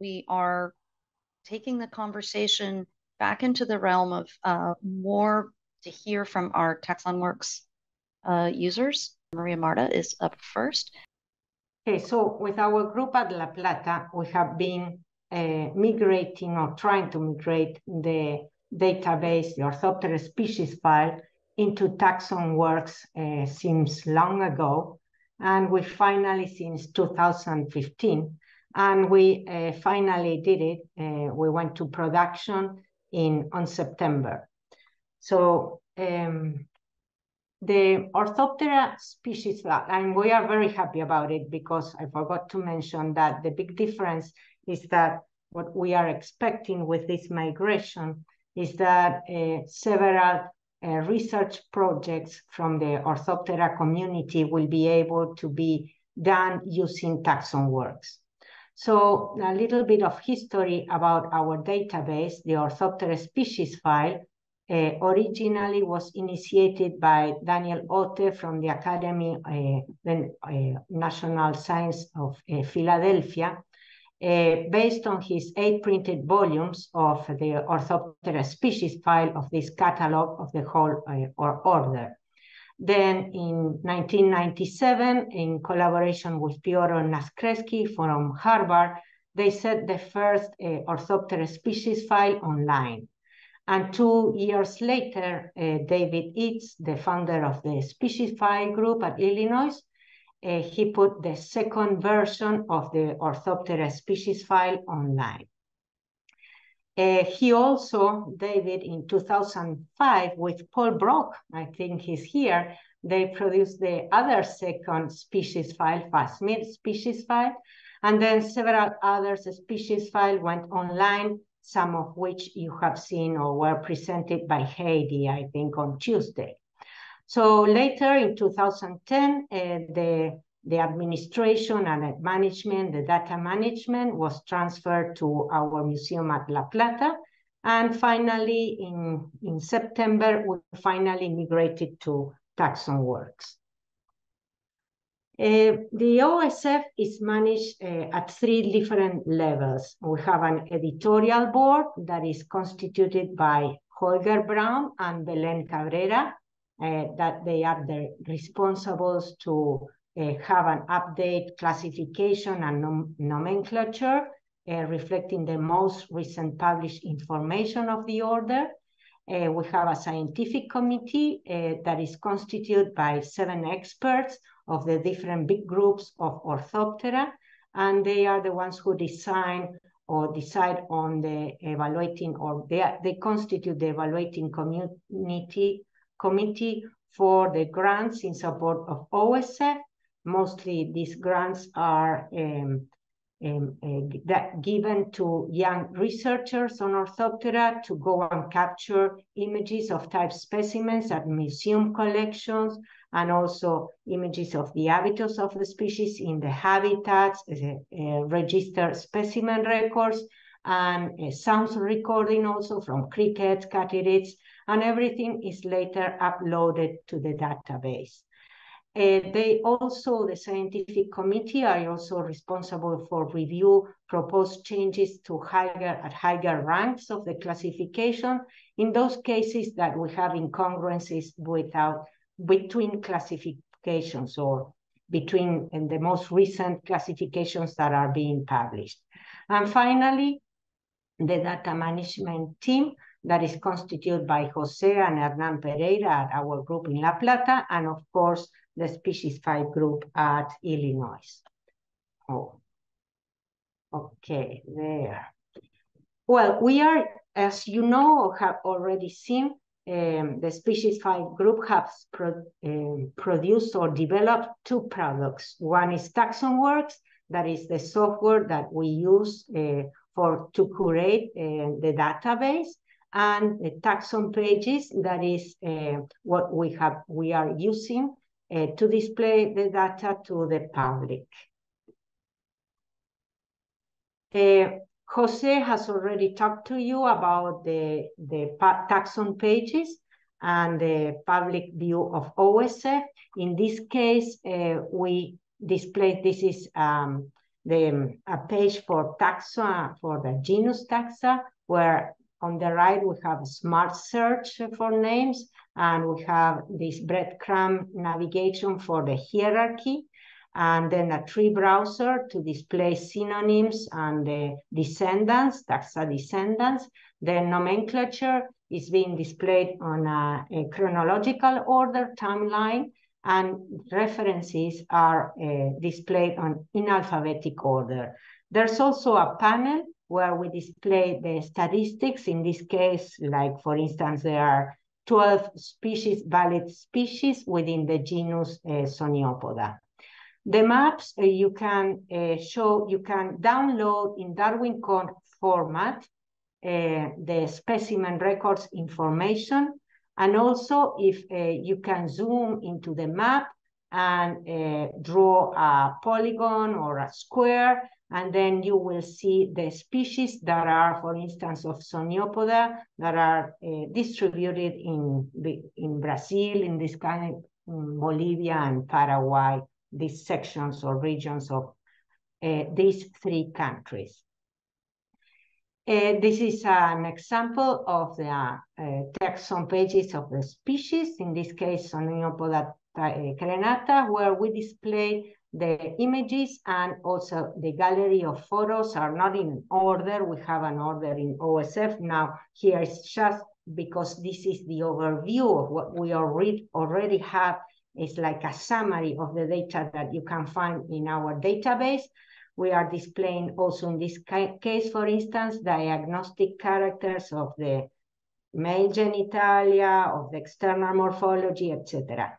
we are taking the conversation back into the realm of uh, more to hear from our TaxonWorks uh, users. Maria Marta is up first. Okay, so with our group at La Plata, we have been uh, migrating or trying to migrate the database, the Orthoptera species file, into TaxonWorks uh, since long ago. And we finally, since 2015, and we uh, finally did it. Uh, we went to production in on September. So um, the Orthoptera species, and we are very happy about it because I forgot to mention that the big difference is that what we are expecting with this migration is that uh, several uh, research projects from the Orthoptera community will be able to be done using TaxonWorks. So a little bit of history about our database, the Orthoptera species file, uh, originally was initiated by Daniel Otte from the Academy, uh, the uh, National Science of Philadelphia, based on his eight printed volumes of the Orthoptera species file of this catalog of the whole or order. Then in 1997, in collaboration with Piotr Naskrecki from Harvard, they set the first uh, Orthoptera species file online. And two years later, uh, David Eades, the founder of the Species File Group at Illinois, uh, he put the second version of the Orthoptera species file online. Uh, he also, David, in 2005, with Paul Brock, I think he's here, they produced the other second species file, Phasmida species file, and then several other species file went online some of which you have seen or were presented by Heidi, I think, on Tuesday. So later in 2010, uh, the, the administration and management, the data management was transferred to our museum at La Plata. And finally, in, in September, we finally migrated to TaxonWorks. Uh, the OSF is managed uh, at three different levels. We have an editorial board that is constituted by Holger Braun and Belen Cabrera, uh, that they are the responsibles to have an update classification and nom nomenclature uh, reflecting the most recent published information of the order. Uh, we have a scientific committee that is constituted by seven experts of the different big groups of Orthoptera, and they are the ones who design or decide on the evaluating, or they, they constitute the evaluating community committee for the grants in support of OSF. Mostly these grants are um, um, uh, given to young researchers on Orthoptera to go and capture images of type specimens at museum collections and also images of the habitats of the species in the habitats, uh, uh, register specimen records, and uh, sounds recording also from crickets, katydids, and everything is later uploaded to the database. Uh, they also, the scientific committee are also responsible for review proposed changes to higher at higher ranks of the classification in those cases that we have incongruencies without between classifications or between the most recent classifications that are being published. And finally, the data management team that is constituted by Jose and Hernan Pereira at our group in La Plata, and of course, the Species File group at Illinois. Oh, okay, there. Well, we are, as you know, have already seen, um, the Species File group has pro um, produced or developed two products. One is TaxonWorks, that is the software that we use uh, for to curate uh, the database, and the taxon pages, that is uh, what we have we are using uh, to display the data to the public. Uh, Jose has already talked to you about the, the taxon pages and the public view of OSF. In this case, uh, we display, this is um, the a page for taxa, for the genus taxa, where on the right we have smart search for names, and we have this breadcrumb navigation for the hierarchy, and then a tree browser to display synonyms and the descendants, taxa descendants. The nomenclature is being displayed on a, a chronological order timeline, and references are uh, displayed on in alphabetic order. There's also a panel where we display the statistics. In this case, like for instance, there are 12 species, valid species within the genus uh, Zoniopoda. The maps uh, you can uh, show, you can download in Darwin Core format uh, the specimen records information and also if uh, you can zoom into the map and uh, draw a polygon or a square, and then you will see the species that are, for instance, of Zoniopoda that are uh, distributed in, in Brazil, in this kind of Bolivia and Paraguay, these sections or regions of uh, these three countries. Uh, this is an example of the taxon pages of the species, in this case, Zoniopoda crenata, where we display the images and also the gallery of photos are not in order. We have an order in OSF. Now, here is just because this is the overview of what we already, already have. It's like a summary of the data that you can find in our database. We are displaying also in this case, for instance, diagnostic characters of the male genitalia, of the external morphology, etc.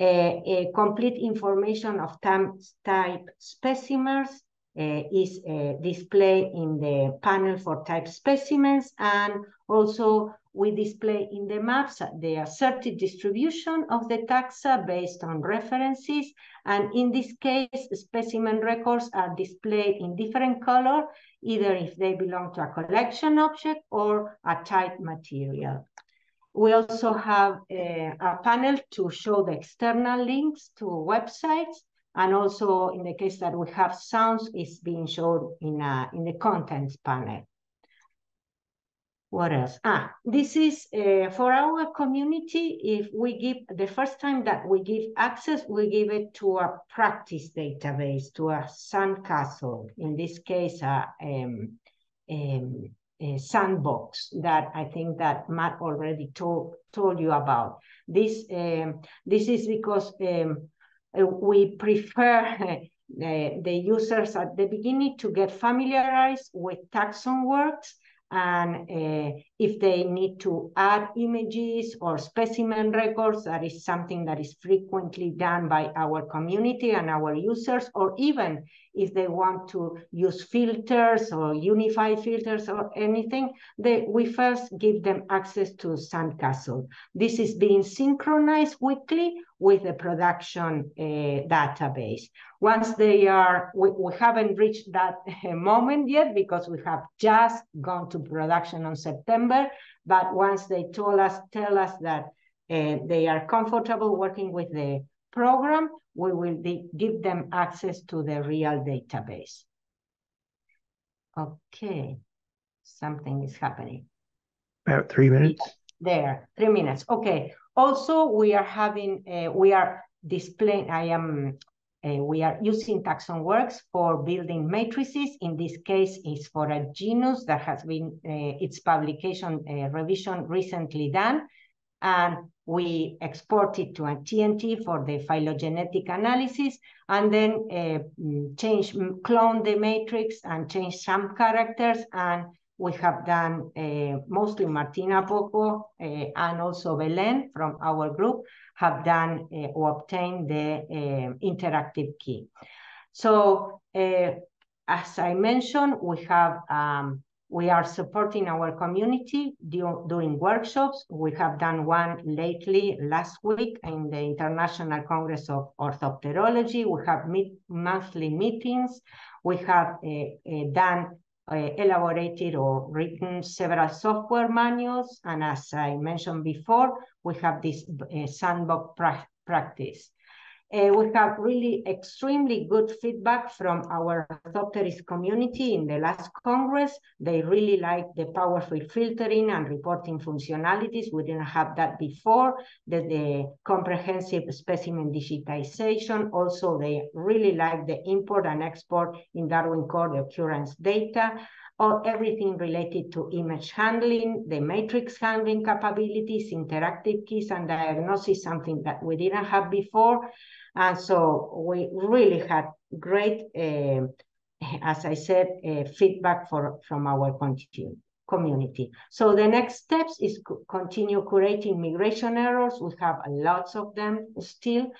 A, complete information of type specimens uh, is uh, displayed in the panel for type specimens and also we display in the maps the asserted distribution of the taxa based on references. And in this case, specimen records are displayed in different color, either if they belong to a collection object or a type material. We also have a, a panel to show the external links to websites and also in the case that we have sounds is being shown in, a, in the contents panel. What else? Ah, this is uh, for our community. If we give the first time that we give access, we give it to a practice database, to a sandcastle. In this case, a, um, um, a sandbox that I think that Matt already told told you about. This um, this is because um, uh, we prefer. Uh, the users at the beginning to get familiarized with TaxonWorks and uh, if they need to add images or specimen records, that is something that is frequently done by our community and our users, or even if they want to use filters or unified filters or anything, they, we first give them access to Sandcastle. This is being synchronized weekly with the production uh, database. Once they are, we, we haven't reached that uh, moment yet because we have just gone to production on September, but once they told us, tell us that uh, they are comfortable working with the program, we will give them access to the real database. Okay, something is happening. About three minutes. There, three minutes. Okay, also, we are having, uh, we are displaying, I am, uh, we are using TaxonWorks for building matrices. In this case, it's for a genus that has been, uh, its publication uh, revision recently done. And we export it to a TNT for the phylogenetic analysis, and then uh, change, clone the matrix and change some characters and we have done uh, mostly Martina Pocco uh, and also Belen from our group have done uh, or obtained the interactive key. So as I mentioned, we have um, we are supporting our community do, doing workshops. We have done one lately last week in the International Congress of Orthopterology. We have meet, monthly meetings. We have uh, uh, done elaborated or written several software manuals. And as I mentioned before, we have this uh, sandbox pra practice. Uh, we have really extremely good feedback from our Orthopterist community in the last Congress. They really like the powerful filtering and reporting functionalities. We didn't have that before. The, the comprehensive specimen digitization. Also, they really like the import and export in Darwin Core, the occurrence data or everything related to image handling, the matrix handling capabilities, interactive keys and diagnosis, something that we didn't have before. And so we really had great, uh, as I said, uh, feedback for, from our community. So the next steps is continue curating migration errors. We have lots of them still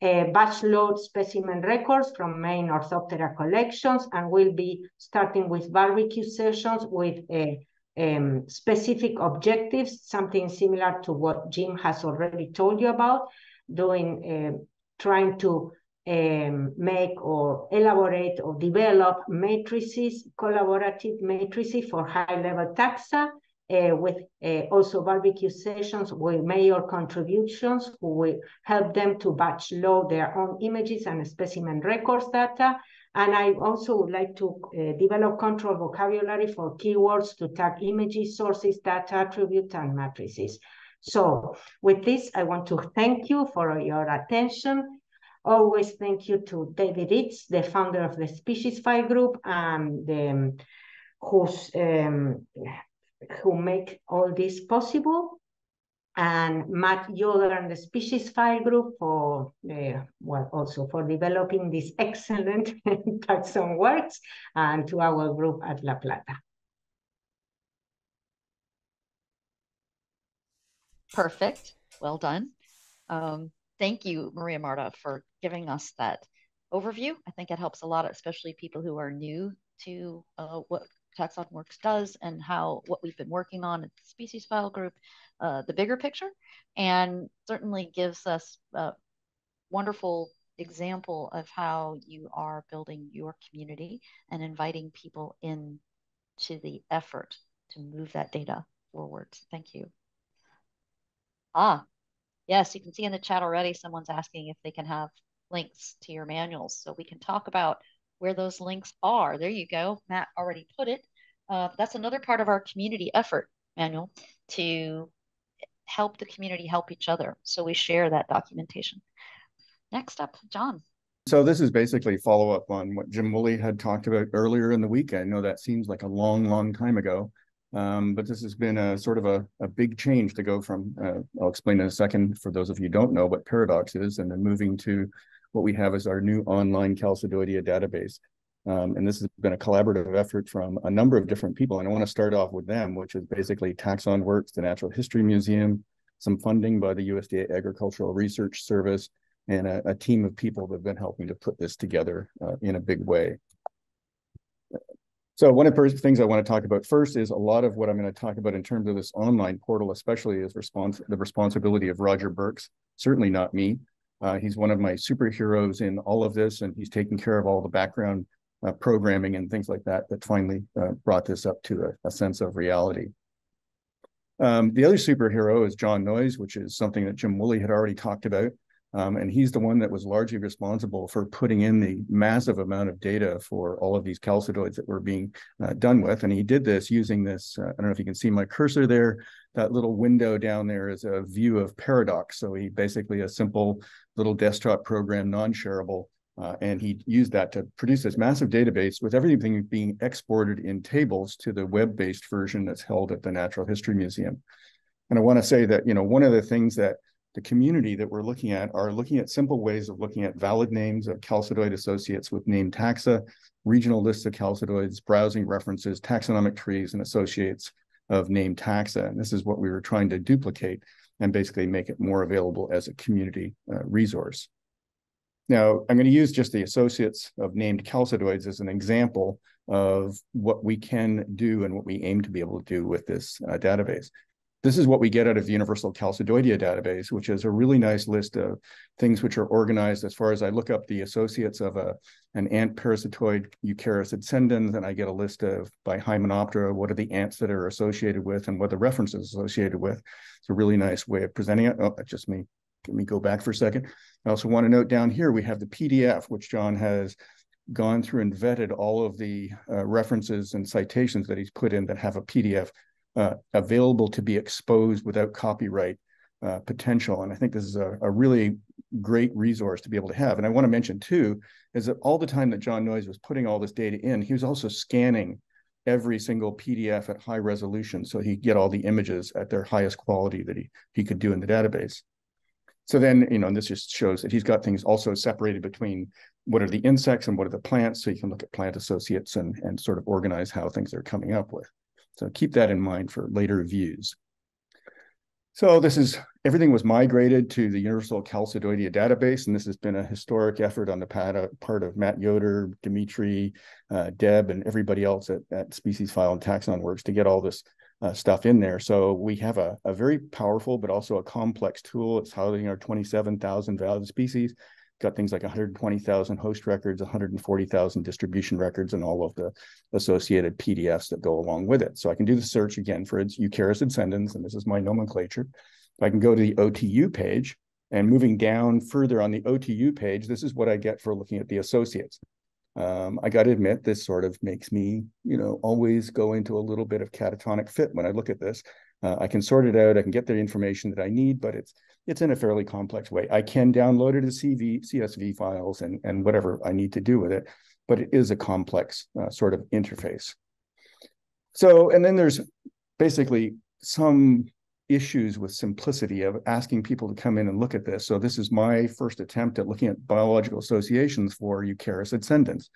uh, batch load specimen records from main Orthoptera collections, and we'll be starting with barbecue sessions with um, specific objectives, something similar to what Jim has already told you about, doing, trying to um, make or elaborate or develop matrices, collaborative matrices for high-level taxa, uh, with uh, also barbecue sessions with major contributions who will help them to batch load their own images and specimen records data. And I also would like to uh, develop control vocabulary for keywords to tag images, sources, data, attributes, and matrices. So with this, I want to thank you for your attention. Always thank you to David Ritz, the founder of the Species File Group, and the, um, whose um, who make all this possible, and Matt Yoder and the Species File Group for, uh, well, also for developing this excellent taxon works, and to our group at La Plata. Perfect. Well done. Um, thank you, Maria Marta, for giving us that overview. I think it helps a lot, especially people who are new to uh, what Taxon Works does and how what we've been working on at the species file group, uh, the bigger picture, and certainly gives us a wonderful example of how you are building your community and inviting people in to the effort to move that data forward. Thank you. Ah, yes, you can see in the chat already, someone's asking if they can have links to your manuals so we can talk about where those links are. There you go. Matt already put it. Uh, that's another part of our community effort, manual to help the community help each other. So we share that documentation. Next up, John. So this is basically follow up on what Jim Woolley had talked about earlier in the week. I know that seems like a long, long time ago, um, but this has been a sort of a, a big change to go from, uh, I'll explain in a second for those of you who don't know what Paradox is, and then moving to what we have as our new online Chalcidoidea database. Um, and this has been a collaborative effort from a number of different people. And I want to start off with them, which is basically Taxon Works, the Natural History Museum, some funding by the USDA Agricultural Research Service, and a, a team of people that have been helping to put this together uh, in a big way. So one of the things I want to talk about first is a lot of what I'm going to talk about in terms of this online portal, especially is response the responsibility of Roger Burks, certainly not me. Uh, he's one of my superheroes in all of this, and he's taking care of all the background uh, programming and things like that that finally uh, brought this up to a, a sense of reality. Um, the other superhero is John Noyes, which is something that Jim Woolley had already talked about. Um, and he's the one that was largely responsible for putting in the massive amount of data for all of these chalcidoids that were being uh, done with. And he did this using this, uh, I don't know if you can see my cursor there, that little window down there is a view of Paradox. So he basically a simple little desktop program, non-shareable, uh, and he used that to produce this massive database with everything being exported in tables to the web-based version that's held at the Natural History Museum. And I want to say that, you know, one of the things that the community that we're looking at are looking at simple ways of looking at valid names of chalcidoid associates with named taxa, regional lists of chalcidoids, browsing references, taxonomic trees, and associates of named taxa. And this is what we were trying to duplicate and basically make it more available as a community uh, resource. Now, I'm going to use just the associates of named chalcidoids as an example of what we can do and what we aim to be able to do with this uh, database. This is what we get out of the Universal Chalcidoidea database, which is a really nice list of things which are organized as far as I look up the associates of a, an ant parasitoid Eucharis ascendens, and I get a list of by Hymenoptera, what are the ants that are associated with and what the references associated with. It's a really nice way of presenting it. Oh, that's just me. let me go back for a second. I also want to note down here, we have the PDF, which John has gone through and vetted all of the uh, references and citations that he's put in that have a PDF uh, available to be exposed without copyright uh, potential. And I think this is a, a, really great resource to be able to have. And I want to mention too, is that all the time that John Noyes was putting all this data in, he was also scanning every single PDF at high resolution so he get all the images at their highest quality that he, he could do in the database. So then, you know, and this just shows that he's got things also separated between what are the insects and what are the plants, so you can look at plant associates and, and sort of organize how things are coming up with. So keep that in mind for later views. So this is, everything was migrated to the Universal Chalcidoidea database, and this has been a historic effort on the part of Matt Yoder, Dimitri, uh, Deb, and everybody else at, at Species File and Taxon Works to get all this uh, stuff in there. So we have a, a very powerful, but also a complex tool. It's housing our 27,000 valid species got things like 120,000 host records, 140,000 distribution records, and all of the associated PDFs that go along with it. So I can do the search again for its Eucharis ascendens, and this is my nomenclature. I can go to the OTU page, and moving down further on the OTU page, this is what I get for looking at the associates. Um, I got to admit, this sort of makes me, you know, always go into a little bit of catatonic fit when I look at this. Uh, I can sort it out. I can get the information that I need, but it's it's in a fairly complex way. I can download it as CV, CSV files and, and whatever I need to do with it, but it is a complex uh, sort of interface. So, and then there's basically some issues with simplicity of asking people to come in and look at this. So this is my first attempt at looking at biological associations for Eucharis ascendens.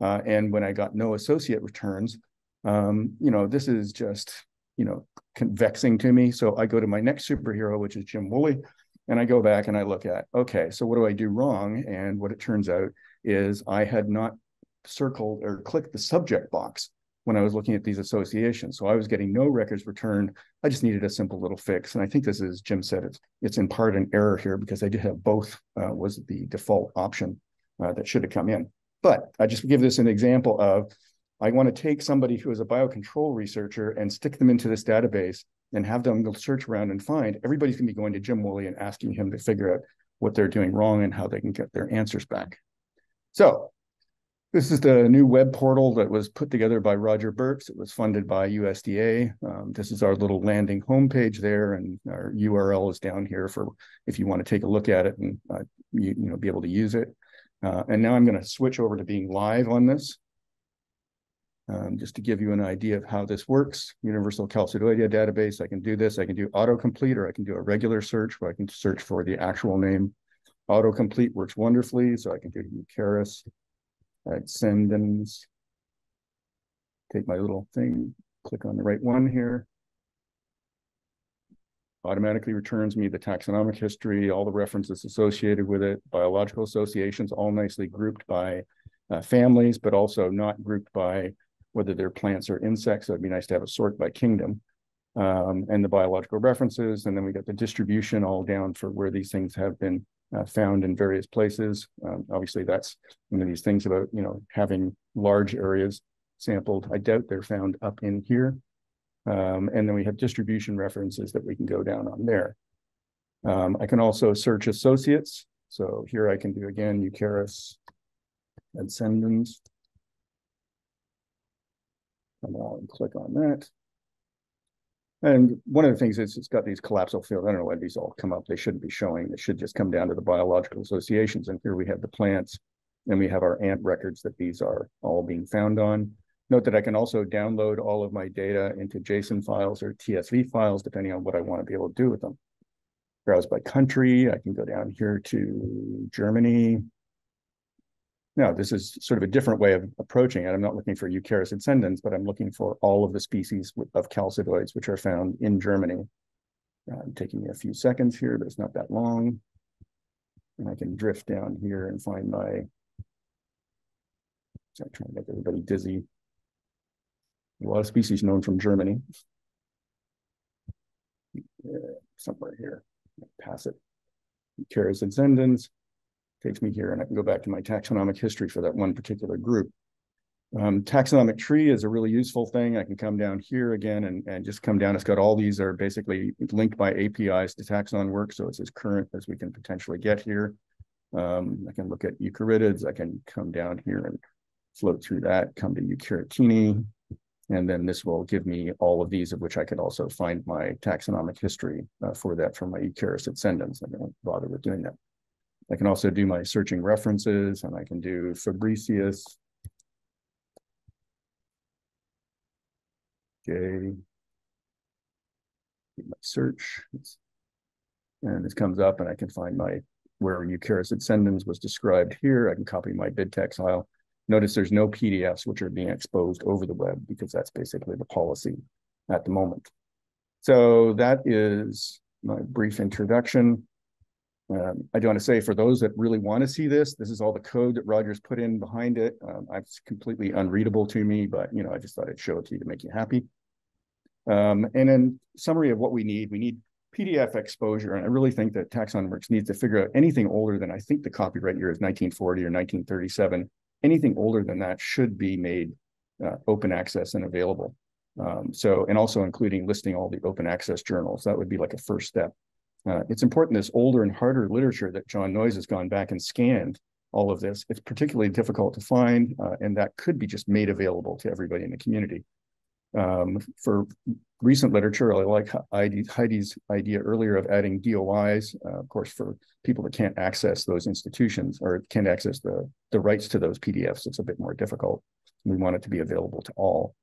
Uh, and when I got no associate returns, um, you know, this is just, you know, vexing to me. So I go to my next superhero, which is Jim Woolley, and I go back and I look at, okay, so what do I do wrong? And what it turns out is I had not circled or clicked the subject box when I was looking at these associations. So I was getting no records returned. I just needed a simple little fix. And I think this is, Jim said, it's, it's in part an error here because I did have both uh, was the default option uh, that should have come in. But I just give this an example of I want to take somebody who is a biocontrol researcher and stick them into this database and have them go search around and find. Everybody's going to be going to Jim Woolley and asking him to figure out what they're doing wrong and how they can get their answers back. So this is the new web portal that was put together by Roger Burks. It was funded by USDA. Um, this is our little landing homepage there, and our URL is down here for if you want to take a look at it and uh, you, you know be able to use it. Uh, and now I'm going to switch over to being live on this. Um, just to give you an idea of how this works, Universal Chalcidoidea database, I can do this. I can do autocomplete or I can do a regular search where I can search for the actual name. Autocomplete works wonderfully, so I can do Eucharis, ascendens, take my little thing, click on the right one here. Automatically returns me the taxonomic history, all the references associated with it, biological associations, all nicely grouped by uh, families, but also not grouped by whether they're plants or insects. So it'd be nice to have a sort by kingdom um, and the biological references. And then we got the distribution all down for where these things have been uh, found in various places. Um, obviously, that's one of these things about, you know, having large areas sampled. I doubt they're found up in here. Um, and then we have distribution references that we can go down on there. Um, I can also search associates. So here I can do again, Eucharis ascendens. Come on and click on that. And one of the things is it's got these collapsible fields. I don't know why these all come up. They shouldn't be showing. They should just come down to the biological associations. And here we have the plants and we have our ant records that these are all being found on. Note that I can also download all of my data into JSON files or TSV files, depending on what I want to be able to do with them. Browse by country. I can go down here to Germany, no, this is sort of a different way of approaching it. I'm not looking for Eucharis ascendens, but I'm looking for all of the species of chalcidoids which are found in Germany. Uh, taking me a few seconds here, but it's not that long. And I can drift down here and find my, sorry, trying to make everybody dizzy. A lot of species known from Germany. Yeah, somewhere here, pass it. Eucharis ascendens takes me here and I can go back to my taxonomic history for that one particular group. Um, taxonomic tree is a really useful thing. I can come down here again and, and just come down. It's got all these are basically linked by APIs to taxon work. So it's as current as we can potentially get here. Um, I can look at eucharitids. I can come down here and float through that, come to Eucharitini. And then this will give me all of these of which I could also find my taxonomic history uh, for that from my Eucharis ascendens. I don't bother with doing that. I can also do my searching references and I can do Fabricius. Okay. My search. And this comes up and I can find my where Eucharis ascendens was described here. I can copy my BibTeX file. Notice there's no PDFs which are being exposed over the web because that's basically the policy at the moment. So that is my brief introduction. Um, I do want to say for those that really want to see this, this is all the code that Roger's put in behind it. Um, it's completely unreadable to me, but you know, I just thought I'd show it to you to make you happy. Um, and then summary of what we need, we need PDF exposure. And I really think that TaxonWorks needs to figure out anything older than I think the copyright year is 1940 or 1937. Anything older than that should be made uh, open access and available. Um, so, and also including listing all the open access journals. That would be like a first step. Uh, it's important this older and harder literature that John Noyes has gone back and scanned all of this. It's particularly difficult to find, uh, and that could be just made available to everybody in the community. Um, for recent literature, I like Heidi's idea earlier of adding DOIs, uh, of course, for people that can't access those institutions or can't access the, the rights to those PDFs. It's a bit more difficult. We want it to be available to all.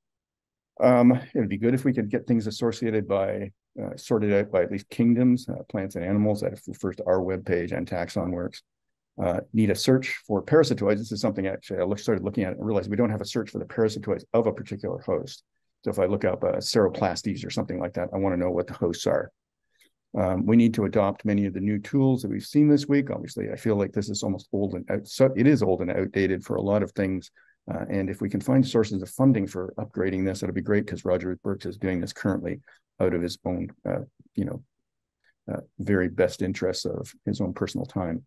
Um, it would be good if we could get things associated by, uh, sorted out by at least kingdoms, uh, plants and animals. That refers to our webpage and TaxonWorks. Uh, need a search for parasitoids. This is something actually I looked started looking at and realized we don't have a search for the parasitoids of a particular host. So if I look up uh, Ceroplastes or something like that, I want to know what the hosts are. Um, we need to adopt many of the new tools that we've seen this week. Obviously, I feel like this is almost old and out, so it is old and outdated for a lot of things. Uh, and if we can find sources of funding for upgrading this, it'll be great because Roger Burks is doing this currently out of his own, uh, you know, uh, very best interests of his own personal time.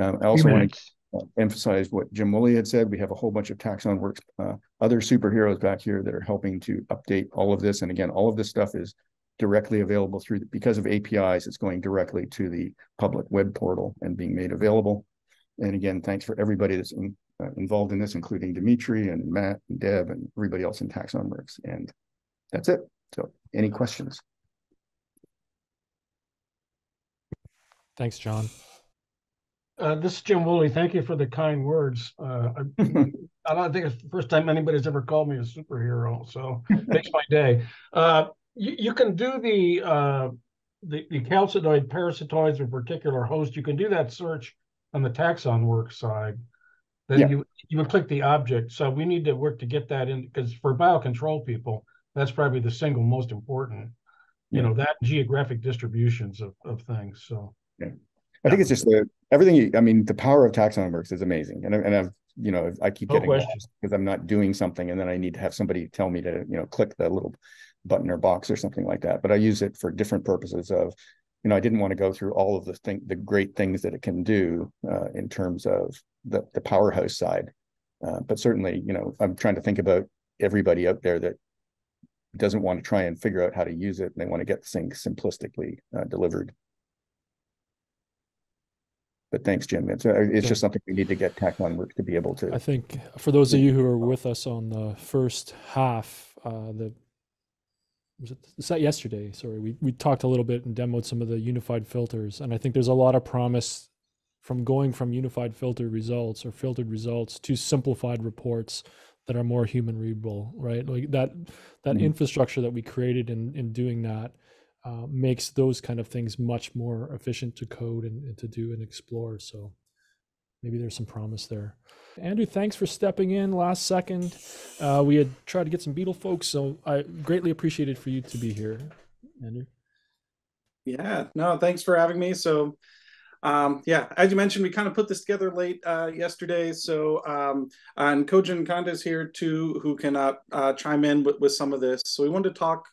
Um, I also want to uh, emphasize what Jim Woolley had said. We have a whole bunch of TaxonWorks, uh, other superheroes back here that are helping to update all of this. And again, all of this stuff is directly available through the, because of APIs. It's going directly to the public web portal and being made available. And again, thanks for everybody that's in, uh, involved in this, including Dimitri and Matt and Deb and everybody else in TaxonWorks. And that's it. So, any questions? Thanks, John. Uh, this is Jim Woolley. Thank you for the kind words. Uh, I, I, don't think it's the first time anybody's ever called me a superhero, so makes my day. Uh, you, you, can do the, uh, the the chalcidoid parasitoids of a particular host. You can do that search on the taxon work side. Then yeah. you you would click the object. So we need to work to get that in because for biocontrol people, that's probably the single most important. You yeah. know that geographic distributions of, of things. So. Yeah. I think it's just the everything. You, I mean, the power of TaxonWorks is amazing, and and I've you know I keep no getting because I'm not doing something, and then I need to have somebody tell me to you know click the little button or box or something like that. But I use it for different purposes. Of you know, I didn't want to go through all of the thing, the great things that it can do uh, in terms of the the powerhouse side. Uh, but certainly, you know, I'm trying to think about everybody out there that doesn't want to try and figure out how to use it, and they want to get things simplistically uh, delivered. But thanks, Jim. It's uh, it's just something we need to get TaxonWorks to be able to. I think for those of you who are with us on the first half, uh, the was it yesterday? Sorry, we we talked a little bit and demoed some of the unified filters, and I think there's a lot of promise from going from unified filter results or filtered results to simplified reports that are more human readable, right? Like that that mm-hmm. infrastructure that we created in in doing that uh, makes those kind of things much more efficient to code and, and, to do and explore. So maybe there's some promise there. Andrew, thanks for stepping in last second. Uh, we had tried to get some Beetle folks, so I greatly appreciated for you to be here, Andrew. Yeah, no, thanks for having me. So, um, yeah, as you mentioned, we kind of put this together late uh, yesterday. So, um, and Kojun Kanda is here too, who can uh, uh, chime in with, with some of this. So, we wanted to talk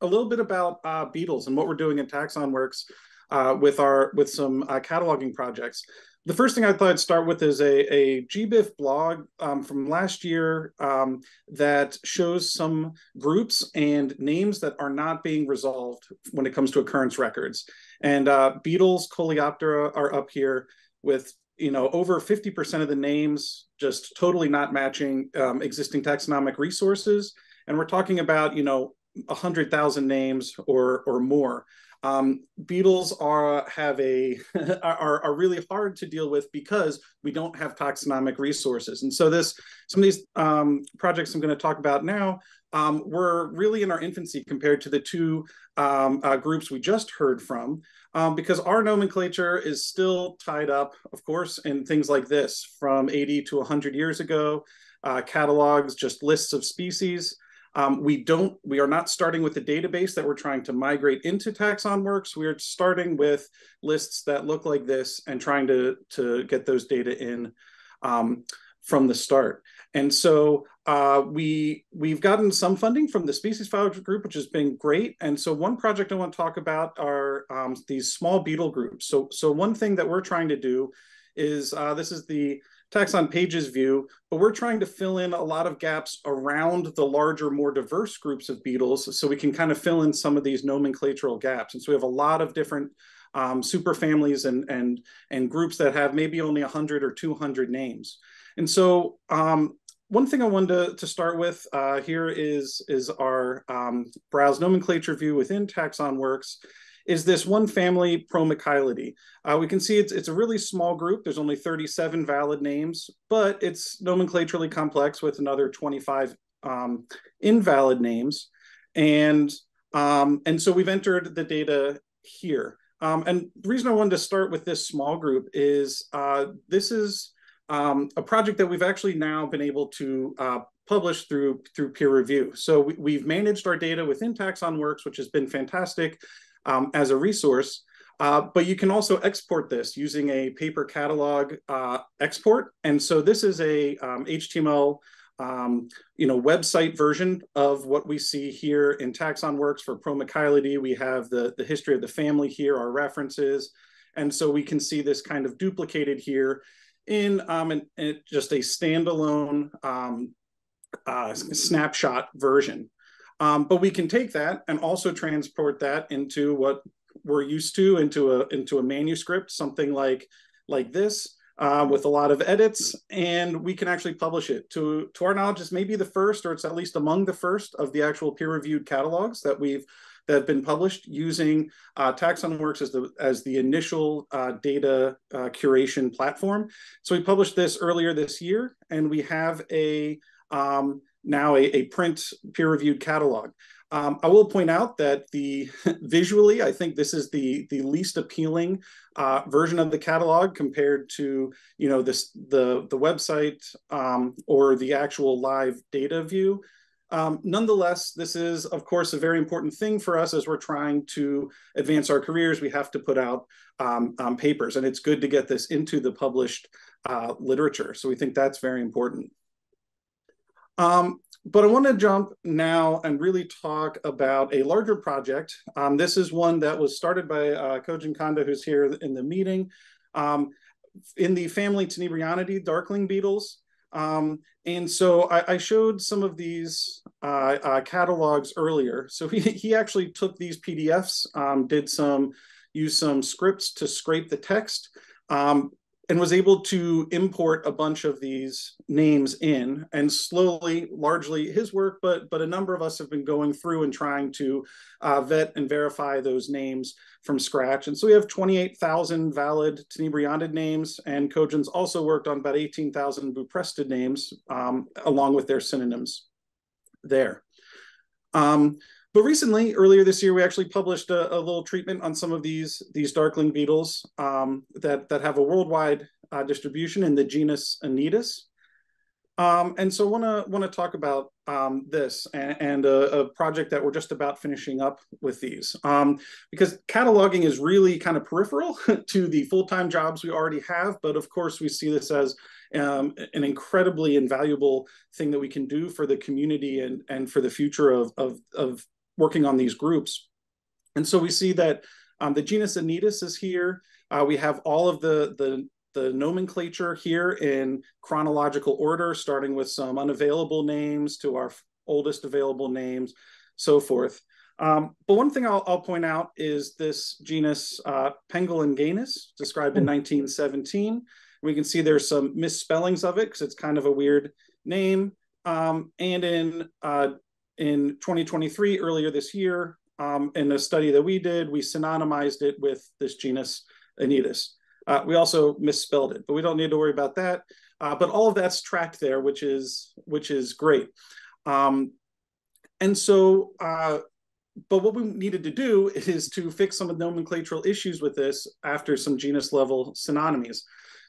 a little bit about uh, beetles and what we're doing in TaxonWorks uh, with our with some uh, cataloging projects. The first thing I thought I'd start with is a, a GBIF blog um, from last year um, that shows some groups and names that are not being resolved when it comes to occurrence records. And uh, beetles, Coleoptera are up here with you know over 50% of the names just totally not matching um, existing taxonomic resources. And we're talking about you know 100,000 names or or more. Um, beetles are have a are, are really hard to deal with because we don't have taxonomic resources. And so this some of these um, projects I'm going to talk about now um, we're really in our infancy compared to the two um, uh, groups we just heard from, um, because our nomenclature is still tied up, of course, in things like this from 80 to 100 years ago, uh, catalogs, just lists of species. Um, we don't, we are not starting with the database that we're trying to migrate into TaxonWorks. We're starting with lists that look like this and trying to, to get those data in um, from the start. And so uh, we we've gotten some funding from the Species File Group, which has been great. And so one project I want to talk about are um, these small beetle groups. So so one thing that we're trying to do is uh, this is the taxon pages view, but we're trying to fill in a lot of gaps around the larger, more diverse groups of beetles so we can kind of fill in some of these nomenclatural gaps. And so we have a lot of different um, superfamilies and, and, and groups that have maybe only 100 or 200 names. And so um, one thing I wanted to, to start with uh, here is, is our um, browse nomenclature view within TaxonWorks is this one family Promecheilidae. Uh, we can see it's, it's a really small group. There's only 37 valid names, but it's nomenclaturally complex with another 25 um, invalid names. And, um, and so we've entered the data here. Um, and the reason I wanted to start with this small group is uh, this is um, a project that we've actually now been able to uh, publish through through peer review. So we, have managed our data within TaxonWorks, which has been fantastic um, as a resource. Uh, but you can also export this using a paper catalog uh, export. And so this is a um, HTML um, you know, website version of what we see here in TaxonWorks for Promecheilidae. We have the, the history of the family here, our references. And so we can see this kind of duplicated here in, um, an, just a standalone um, uh, snapshot version. Um, but we can take that and also transport that into what we're used to into a into a manuscript, something like like this, uh, with a lot of edits, and we can actually publish it. To to our knowledge, it's maybe the first, or it's at least among the first of the actual peer-reviewed catalogs that we've that have been published using uh, TaxonWorks as the as the initial uh, data uh, curation platform. So we published this earlier this year, and we have a um, now a, a print peer-reviewed catalog. Um, I will point out that the visually, I think this is the the least appealing uh, version of the catalog compared to you know this the the website um, or the actual live data view. Um, nonetheless, this is, of course, a very important thing for us as we're trying to advance our careers. We have to put out um, um, papers, and it's good to get this into the published uh, literature. So we think that's very important. Um, but I want to jump now and really talk about a larger project. Um, this is one that was started by uh, Kojun Kanda, who's here in the meeting, um, in the family Tenebrionidae darkling beetles. Um, and so I, I, showed some of these uh, uh, catalogs earlier. So he, he actually took these PDFs, um, did some, used some scripts to scrape the text, um, and was able to import a bunch of these names in and slowly largely his work but but a number of us have been going through and trying to uh, vet and verify those names from scratch. And so we have 28,000 valid tenebrionid names and Kojun's also worked on about 18,000 buprestid names um, along with their synonyms there. Um, but recently, earlier this year, we actually published a, a little treatment on some of these these darkling beetles um, that that have a worldwide uh, distribution in the genus Anitis. Um, and so want to want to talk about um, this and, and a, a, project that we're just about finishing up with these um, because cataloging is really kind of peripheral to the full-time jobs we already have but of course we see this as um, an incredibly invaluable thing that we can do for the community and and for the future of of, of working on these groups. And so we see that um, the genus Anitis is here. Uh, we have all of the, the the nomenclature here in chronological order, starting with some unavailable names to our oldest available names, so forth. Um, but one thing I'll, I'll, point out is this genus uh, Pengulinganus, described in 1917. We can see there's some misspellings of it because it's kind of a weird name. Um, and in uh, in 2023, earlier this year, um, in a study that we did, we synonymized it with this genus Anitis. Uh, we also misspelled it, but we don't need to worry about that. Uh, but all of that's tracked there, which is which is great. Um, and so, uh, but what we needed to do is to fix some of the nomenclatural issues with this after some genus level synonymies.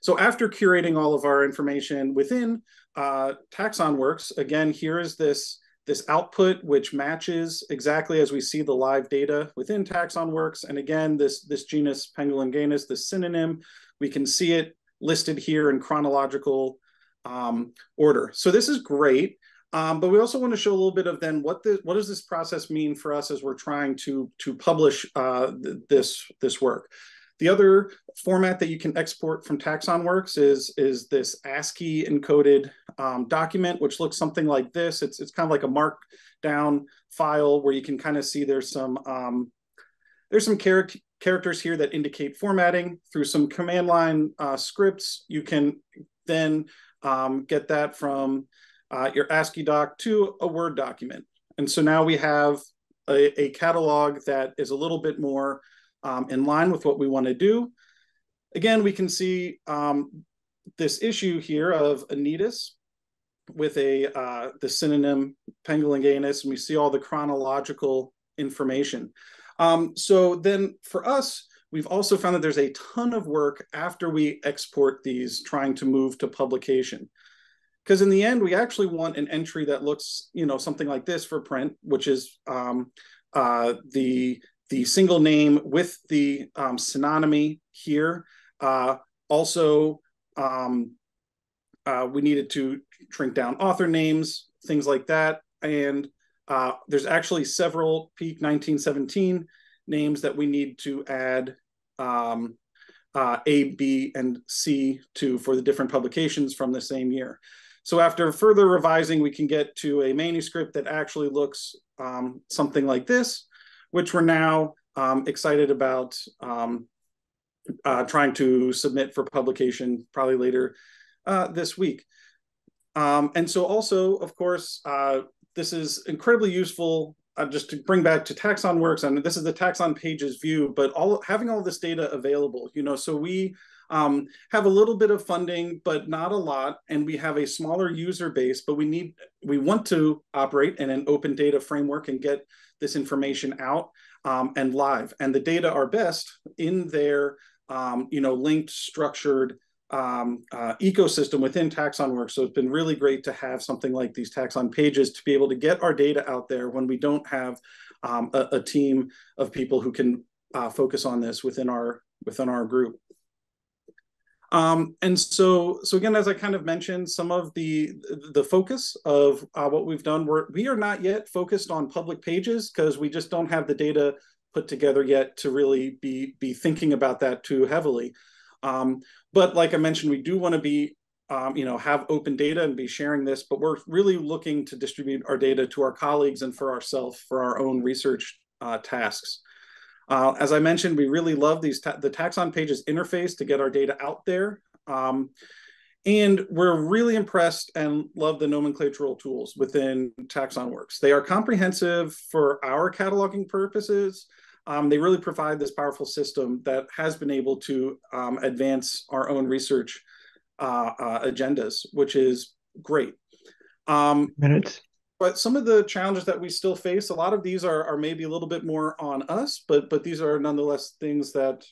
So after curating all of our information within uh, TaxonWorks, again, here is this this output which matches exactly as we see the live data within TaxonWorks. And again, this, this genus Pengulinganus, this synonym, we can see it listed here in chronological um, order. So this is great. Um, but we also want to show a little bit of then what the, what does this process mean for us as we're trying to to publish uh, th this this work. The other format that you can export from TaxonWorks is, is this ASCII encoded um, document, which looks something like this. It's, it's kind of like a markdown file where you can kind of see there's some, um, there's some char characters here that indicate formatting. Through some command line uh, scripts, you can then um, get that from uh, your ASCII doc to a Word document. And so now we have a, a catalog that is a little bit more um, in line with what we want to do. Again, we can see um, this issue here of Anitys with a uh, the synonym Pengulinganus, and we see all the chronological information. Um, so then for us, we've also found that there's a ton of work after we export these trying to move to publication. Because in the end, we actually want an entry that looks, you know, something like this for print, which is um, uh, the the single name with the um, synonymy here. Uh, also, um, uh, we needed to shrink down author names, things like that. And uh, there's actually several Pic 1917 names that we need to add um, uh, A, B, and C to for the different publications from the same year. So after further revising, we can get to a manuscript that actually looks um, something like this which we're now um, excited about um, uh, trying to submit for publication probably later uh, this week. Um, and so also, of course, uh, this is incredibly useful uh, just to bring back to Taxon TaxonWorks, and this is the Taxon pages view, but all having all this data available, you know, so we um, have a little bit of funding, but not a lot, and we have a smaller user base, but we need, we want to operate in an open data framework and get this information out um, and live. And the data are best in their um, you know linked structured um, uh, ecosystem within TaxonWorks. So it's been really great to have something like these Taxon pages to be able to get our data out there when we don't have um, a, a, team of people who can uh, focus on this within our within our group. Um, and so, so again, as I kind of mentioned, some of the the focus of uh, what we've done, we're, we are not yet focused on public pages because we just don't have the data put together yet to really be be thinking about that too heavily. Um, but like I mentioned, we do want to be, um, you know, have open data and be sharing this, but we're really looking to distribute our data to our colleagues and for ourselves for our own research uh, tasks. Uh, as I mentioned, we really love these ta the Taxon Pages interface to get our data out there. Um, and we're really impressed and love the nomenclatural tools within TaxonWorks. They are comprehensive for our cataloging purposes. Um, they really provide this powerful system that has been able to um, advance our own research uh, uh, agendas, which is great. Um, Minutes but some of the challenges that we still face, a lot of these are, are maybe a little bit more on us, but but these are nonetheless things that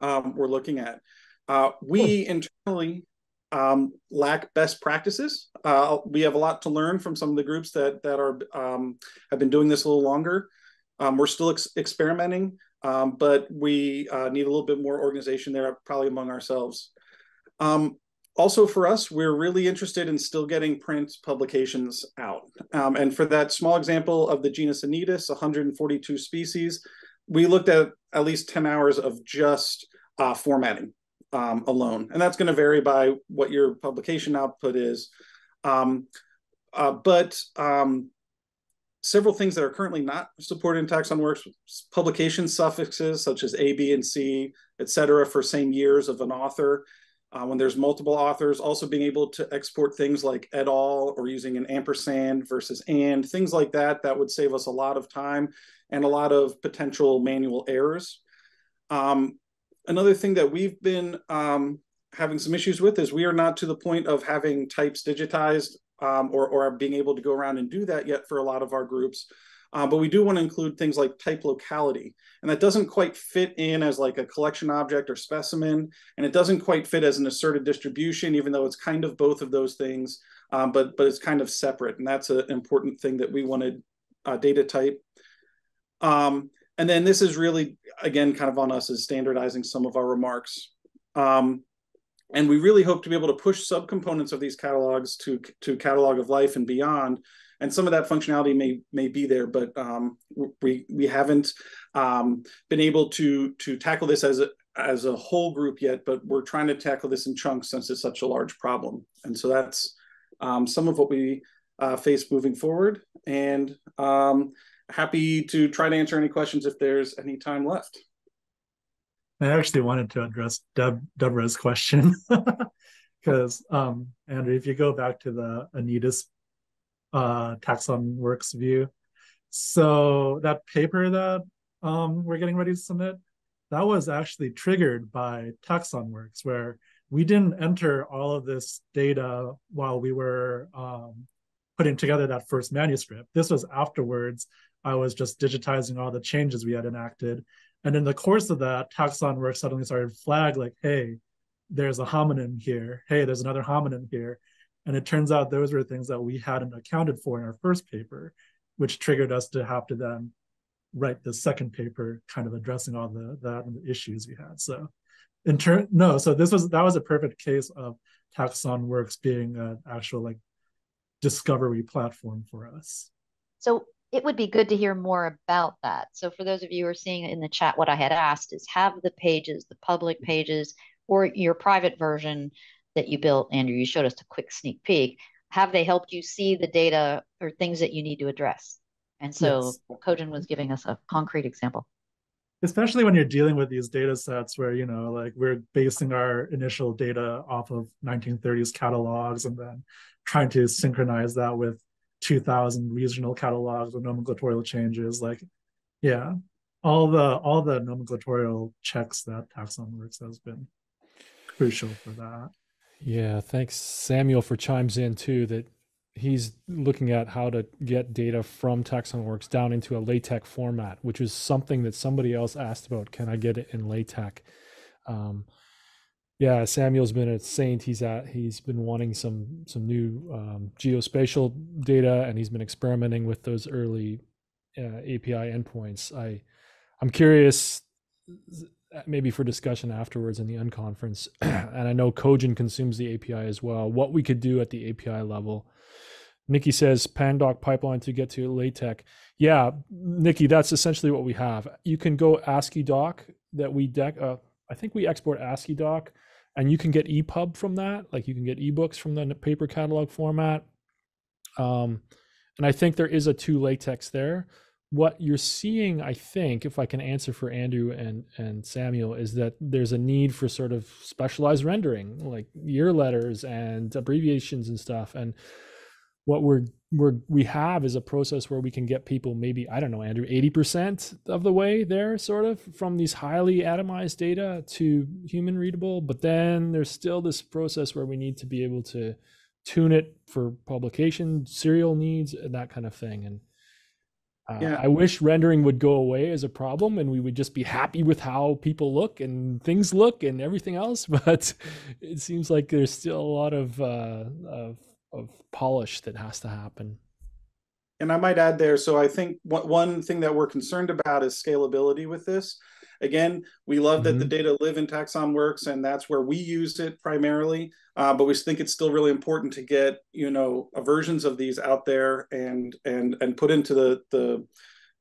um, we're looking at. Uh, we internally um, lack best practices. Uh, we have a lot to learn from some of the groups that that are um, have been doing this a little longer. Um, we're still ex experimenting, um, but we uh, need a little bit more organization there, probably among ourselves. Um, also for us, we're really interested in still getting print publications out. Um, and for that small example of the genus Anitys, 142 species, we looked at at least 10 hours of just uh, formatting um, alone. And that's going to vary by what your publication output is. Um, uh, but um, several things that are currently not supported in TaxonWorks, publication suffixes such as A, B, and C, et cetera, for same years of an author. Uh, when there's multiple authors, also being able to export things like et al. or using an ampersand versus and, things like that, that would save us a lot of time and a lot of potential manual errors. Um, another thing that we've been um, having some issues with is we are not to the point of having types digitized um, or, or being able to go around and do that yet for a lot of our groups. Uh, but we do want to include things like type locality. And that doesn't quite fit in as like a collection object or specimen. And it doesn't quite fit as an asserted distribution, even though it's kind of both of those things, um, but, but it's kind of separate. And that's an important thing that we wanted uh, data type. Um, and then this is really, again, kind of on us as standardizing some of our remarks. Um, and we really hope to be able to push subcomponents of these catalogs to, to catalog of life and beyond and some of that functionality may may be there, but um, we we haven't um, been able to to tackle this as a as a whole group yet. But we're trying to tackle this in chunks since it's such a large problem, and so that's um, some of what we uh, face moving forward. And um, happy to try to answer any questions if there's any time left. I actually wanted to address Deb, Deborah's question because um, Andrew, if you go back to the Anitys uh, TaxonWorks view. So that paper that um, we're getting ready to submit, that was actually triggered by TaxonWorks, where we didn't enter all of this data while we were um, putting together that first manuscript. This was afterwards. I was just digitizing all the changes we had enacted. And in the course of that, TaxonWorks suddenly started flag like, hey, there's a homonym here. Hey, there's another homonym here. And it turns out those were things that we hadn't accounted for in our first paper, which triggered us to have to then write the second paper, kind of addressing all the that and the issues we had. So in turn, no, so this was that was a perfect case of TaxonWorks being an actual like discovery platform for us. So it would be good to hear more about that. So for those of you who are seeing in the chat, what I had asked is have the pages, the public pages, or your private version that you built, Andrew, you showed us a quick sneak peek. Have they helped you see the data or things that you need to address? And so yes. Kojun was giving us a concrete example. Especially when you're dealing with these data sets where, you know, like we're basing our initial data off of 1930s catalogs and then trying to synchronize that with 2000 regional catalogs with nomenclatorial changes. Like, yeah, all the all the nomenclatorial checks that TaxonWorks has been crucial for that. Yeah, thanks Samuel for chimes in too that he's looking at how to get data from TaxonWorks down into a LaTeX format, which is something that somebody else asked about. Can I get it in LaTeX? Um, yeah, Samuel's been a saint. He's at he's been wanting some some new um, geospatial data, and he's been experimenting with those early uh, API endpoints. I I'm curious maybe for discussion afterwards in the unconference. and I know Kojun consumes the API as well. What we could do at the API level. Nikki says Pandoc pipeline to get to LaTeX. Yeah, Nikki, that's essentially what we have. You can go ASCII doc that we deck. Uh, I think we export ASCII doc, and you can get EPUB from that. Like you can get ebooks from the paper catalog format. Um, and I think there is a two LaTeX there what you're seeing, I think, if I can answer for Andrew and, and Samuel, is that there's a need for sort of specialized rendering, like year letters and abbreviations and stuff. And what we're we're we have is a process where we can get people maybe I don't know, Andrew, 80% of the way there, sort of, from these highly atomized data to human readable. But then there's still this process where we need to be able to tune it for publication, serial needs, and that kind of thing. And uh, yeah. I wish rendering would go away as a problem and we would just be happy with how people look and things look and everything else. But it seems like there's still a lot of, uh, of, of polish that has to happen. And I might add there, so I think one thing that we're concerned about is scalability with this. Again, we love mm-hmm. that the mm-hmm. data live in TaxonWorks, and that's where we use it primarily. Uh, but we think it's still really important to get you know versions of these out there and and and put into the the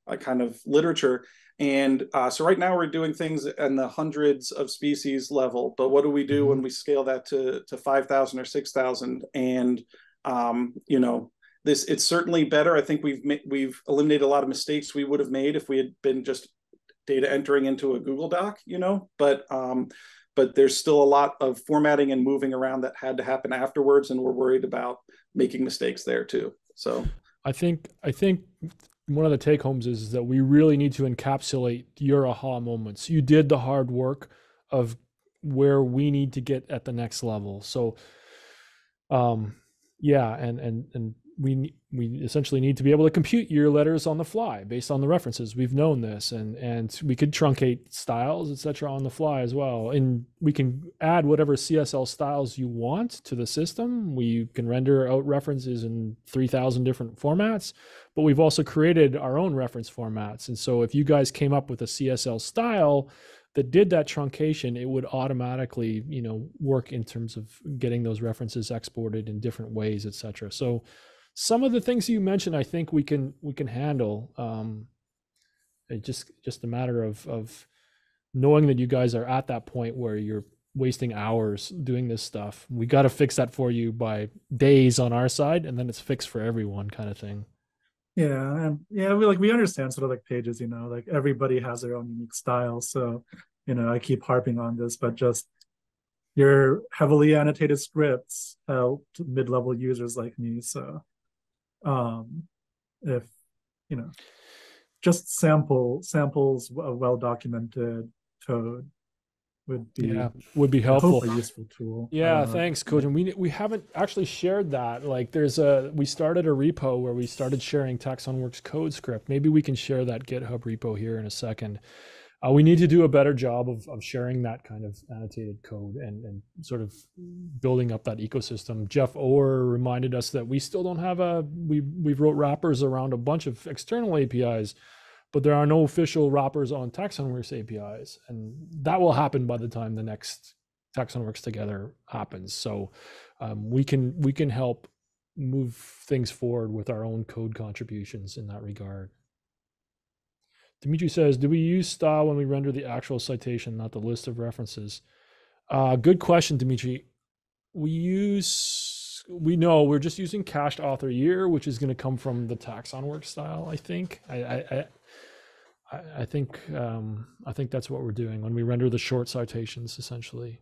uh, kind of literature. And uh, so right now we're doing things in the hundreds of species level, but what do we do when we scale that to to five thousand or six thousand? And um, you know, this it's certainly better. I think we've we've eliminated a lot of mistakes we would have made if we had been just data entering into a Google Doc, you know. But um, but there's still a lot of formatting and moving around that had to happen afterwards, and we're worried about making mistakes there too. So I think I think one of the take homes is that we really need to encapsulate your aha moments. You did the hard work of where we need to get at the next level. So um yeah, and and and we we essentially need to be able to compute your letters on the fly based on the references. We've known this, and and we could truncate styles, etc., on the fly as well. And we can add whatever CSL styles you want to the system. We can render out references in three thousand different formats, but we've also created our own reference formats. And so, if you guys came up with a CSL style that did that truncation, it would automatically, you know, work in terms of getting those references exported in different ways, etc. So some of the things you mentioned, I think we can we can handle. Um, just just a matter of of knowing that you guys are at that point where you're wasting hours doing this stuff. We got to fix that for you by days on our side, and then it's fixed for everyone, kind of thing. Yeah, and yeah, we like we understand sort of like pages, you know, like everybody has their own unique style. So, you know, I keep harping on this, but just your heavily annotated scripts help mid-level users like me. So um if you know just sample samples of well-documented code would be Yeah, would be helpful. a useful tool. Yeah, Uh, thanks, Coach. And we we haven't actually shared that. Like, there's a we started a repo where we started sharing TaxonWorks code script. Maybe we can share that GitHub repo here in a second. Uh, we need to do a better job of of sharing that kind of annotated code and and sort of building up that ecosystem. Jeff Orr reminded us that we still don't have a we we wrote wrappers around a bunch of external APIs. But there are no official wrappers on TaxonWorks APIs, and that will happen by the time the next TaxonWorks together happens. So um, we can we can help move things forward with our own code contributions in that regard. Dimitri says, "Do we use style when we render the actual citation, not the list of references?" Uh, good question, Dimitri. We use we know we're just using cached author year, which is going to come from the TaxonWorks style. I think. I I, I, I- I think um, I think that's what we're doing when we render the short citations, essentially.